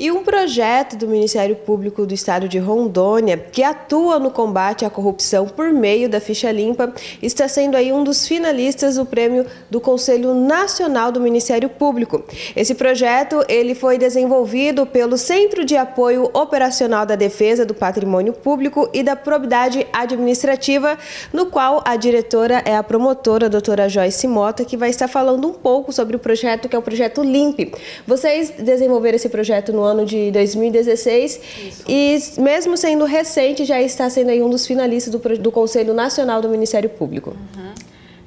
E um projeto do Ministério Público do Estado de Rondônia, que atua no combate à corrupção por meio da ficha limpa, está sendo aí um dos finalistas do prêmio do Conselho Nacional do Ministério Público. Esse projeto ele foi desenvolvido pelo Centro de Apoio Operacional da Defesa do Patrimônio Público e da Probidade Administrativa, no qual a diretora é a promotora, a doutora Joyce Mota, que vai estar falando um pouco sobre o projeto, que é o projeto LIMP. Vocês desenvolveram esse projeto no ano de 2016 Isso. e, mesmo sendo recente, já está sendo aí um dos finalistas do, do Conselho Nacional do Ministério Público. Uhum.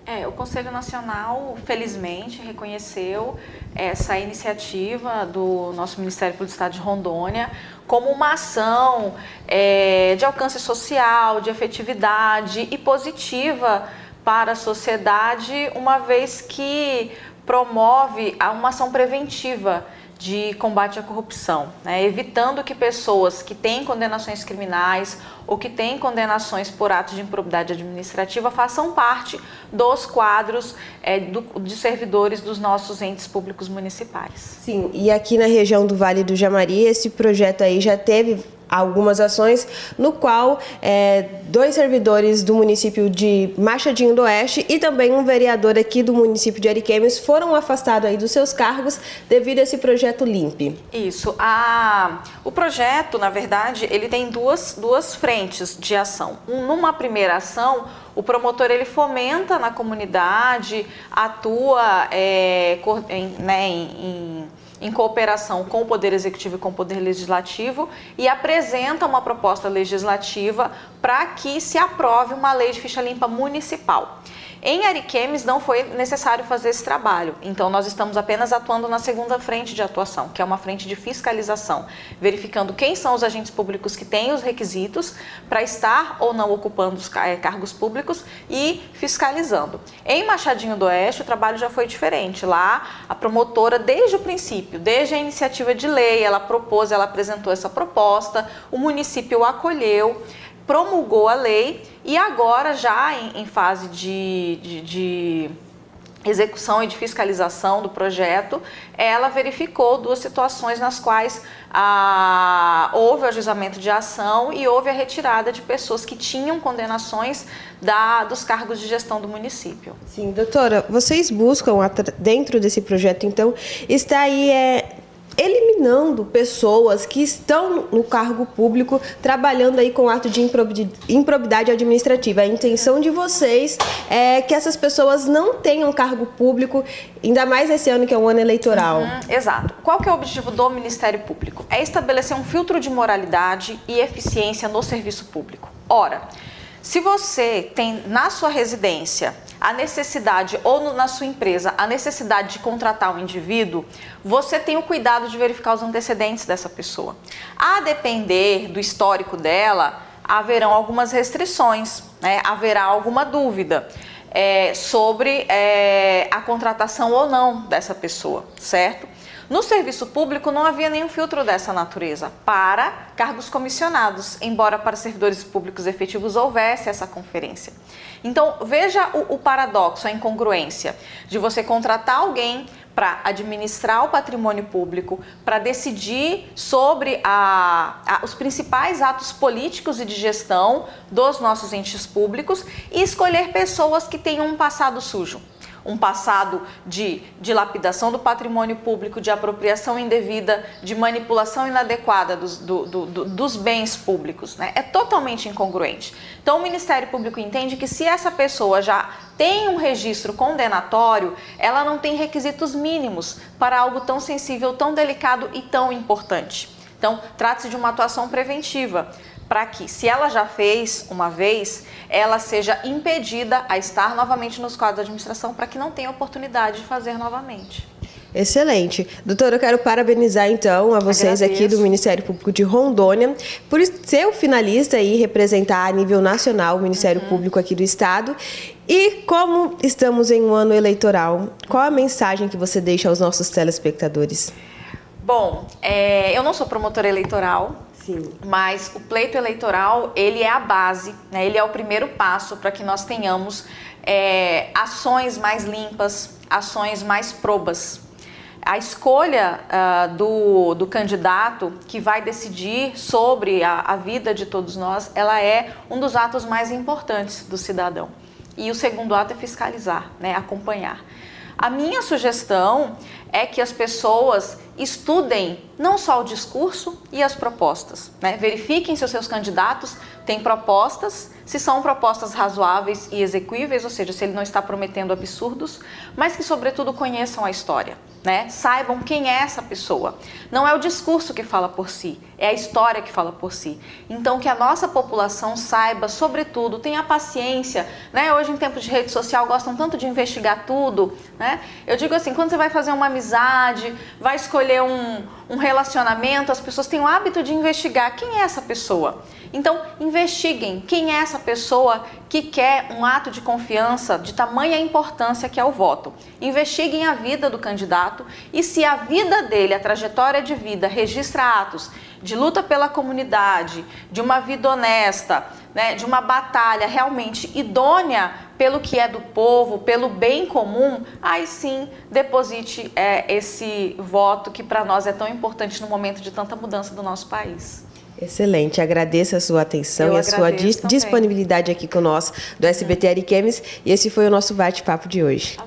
É, o Conselho Nacional, felizmente, reconheceu essa iniciativa do nosso Ministério Público do Estado de Rondônia como uma ação é, de alcance social, de efetividade e positiva para a sociedade, uma vez que promove uma ação preventiva de combate à corrupção, né? evitando que pessoas que têm condenações criminais ou que têm condenações por atos de improbidade administrativa façam parte dos quadros é, do, de servidores dos nossos entes públicos municipais. Sim, e aqui na região do Vale do Jamari, esse projeto aí já teve algumas ações, no qual é, dois servidores do município de Machadinho do Oeste e também um vereador aqui do município de Ariquemes foram afastados aí dos seus cargos devido a esse projeto LIMP. Isso. A, o projeto, na verdade, ele tem duas, duas frentes de ação. Um, numa primeira ação, o promotor ele fomenta na comunidade, atua é, em, né, em, em cooperação com o Poder Executivo e com o Poder Legislativo e apresenta uma proposta legislativa para que se aprove uma lei de ficha limpa municipal. Em Ariquemes não foi necessário fazer esse trabalho, então nós estamos apenas atuando na segunda frente de atuação, que é uma frente de fiscalização, verificando quem são os agentes públicos que têm os requisitos para estar ou não ocupando os eh, cargos públicos e fiscalizando. Em Machadinho do Oeste o trabalho já foi diferente. Lá a promotora desde o princípio, desde a iniciativa de lei, ela propôs, ela apresentou essa proposta, o município acolheu promulgou a lei e agora, já em, em fase de, de, de execução e de fiscalização do projeto, ela verificou duas situações nas quais ah, houve o ajuizamento de ação e houve a retirada de pessoas que tinham condenações da, dos cargos de gestão do município. Sim, doutora, vocês buscam dentro desse projeto, então, está aí é, eliminando pessoas que estão no cargo público trabalhando aí com ato de improbidade administrativa. A intenção de vocês é que essas pessoas não tenham cargo público, ainda mais esse ano que é um ano eleitoral. Uhum, exato. Qual que é o objetivo do Ministério Público? É estabelecer um filtro de moralidade e eficiência no serviço público. Ora, se você tem na sua residência a necessidade, ou no, na sua empresa, a necessidade de contratar um indivíduo, você tem o cuidado de verificar os antecedentes dessa pessoa. A depender do histórico dela, haverão algumas restrições, né? haverá alguma dúvida. É, sobre é, a contratação ou não dessa pessoa, certo? No serviço público não havia nenhum filtro dessa natureza para cargos comissionados, embora para servidores públicos efetivos houvesse essa conferência. Então veja o, o paradoxo, a incongruência de você contratar alguém para administrar o patrimônio público, para decidir sobre a, a, os principais atos políticos e de gestão dos nossos entes públicos e escolher pessoas que tenham um passado sujo um passado de dilapidação do patrimônio público, de apropriação indevida, de manipulação inadequada dos, do, do, do, dos bens públicos. Né? É totalmente incongruente. Então, o Ministério Público entende que se essa pessoa já tem um registro condenatório, ela não tem requisitos mínimos para algo tão sensível, tão delicado e tão importante. Então, trata-se de uma atuação preventiva para que, se ela já fez uma vez, ela seja impedida a estar novamente nos quadros da administração para que não tenha oportunidade de fazer novamente. Excelente. Doutora, eu quero parabenizar então a vocês Agradeço. aqui do Ministério Público de Rondônia por ser o finalista e representar a nível nacional o Ministério uhum. Público aqui do Estado. E como estamos em um ano eleitoral, qual a mensagem que você deixa aos nossos telespectadores? Bom, é, eu não sou promotora eleitoral, Sim. Mas o pleito eleitoral, ele é a base, né? ele é o primeiro passo para que nós tenhamos é, ações mais limpas, ações mais probas. a escolha uh, do, do candidato que vai decidir sobre a, a vida de todos nós, ela é um dos atos mais importantes do cidadão. E o segundo ato é fiscalizar, né, acompanhar. A minha sugestão é que as pessoas estudem não só o discurso e as propostas, né? verifiquem se os seus candidatos têm propostas, se são propostas razoáveis e execuíveis, ou seja, se ele não está prometendo absurdos, mas que, sobretudo, conheçam a história né? Saibam quem é essa pessoa. Não é o discurso que fala por si, é a história que fala por si. Então que a nossa população saiba, sobretudo, tenha paciência, né? Hoje em tempos de rede social gostam tanto de investigar tudo, né? Eu digo assim, quando você vai fazer uma amizade, vai escolher um, um relacionamento, as pessoas têm o hábito de investigar quem é essa pessoa. Então, investiguem quem é essa pessoa que quer um ato de confiança de tamanha importância que é o voto. Investiguem a vida do candidato e se a vida dele, a trajetória de vida, registra atos de luta pela comunidade, de uma vida honesta, né, de uma batalha realmente idônea pelo que é do povo, pelo bem comum, aí sim deposite é, esse voto que para nós é tão importante no momento de tanta mudança do nosso país. Excelente, agradeço a sua atenção Eu e a sua dis também. disponibilidade aqui conosco do SBT Ariquemes e esse foi o nosso bate-papo de hoje.